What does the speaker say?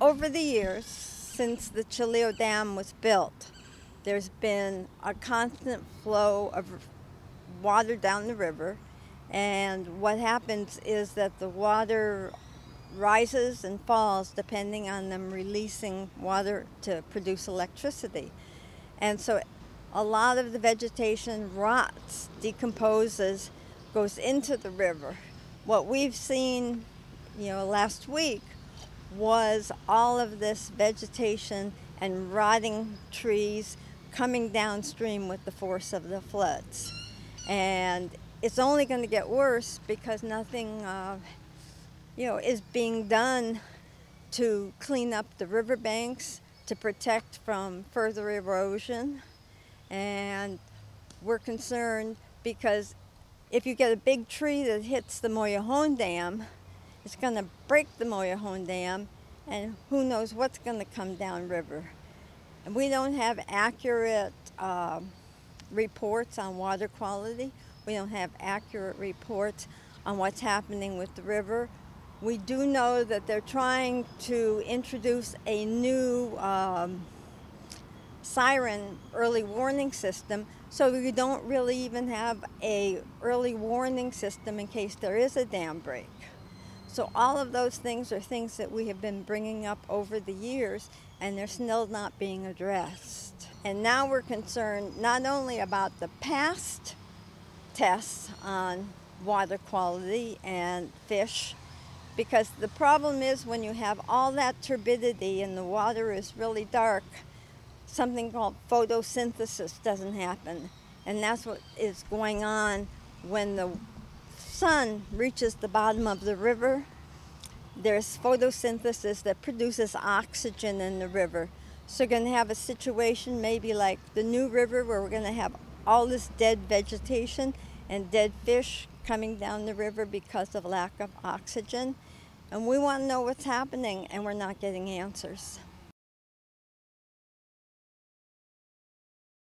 over the years, since the Chalillo Dam was built, there's been a constant flow of water down the river. And what happens is that the water rises and falls depending on them releasing water to produce electricity. And so a lot of the vegetation rots, decomposes, goes into the river. What we've seen, you know, last week was all of this vegetation and rotting trees coming downstream with the force of the floods. And it's only going to get worse because nothing, uh, you know, is being done to clean up the riverbanks, to protect from further erosion. And we're concerned because if you get a big tree that hits the Mollejón Dam, it's going to break the Mollejón Dam, and who knows what's going to come downriver. And we don't have accurate uh, reports on water quality. We don't have accurate reports on what's happening with the river. We do know that they're trying to introduce a new um, siren early warning system so we don't really even have a early warning system in case there is a dam break. So all of those things are things that we have been bringing up over the years and they're still not being addressed. And now we're concerned not only about the past tests on water quality and fish, because the problem is when you have all that turbidity and the water is really dark, something called photosynthesis doesn't happen. And that's what is going on when the sun reaches the bottom of the river there's photosynthesis that produces oxygen in the river. So you're going to have a situation maybe like the New River where we're going to have all this dead vegetation and dead fish coming down the river because of lack of oxygen. And we want to know what's happening and we're not getting answers.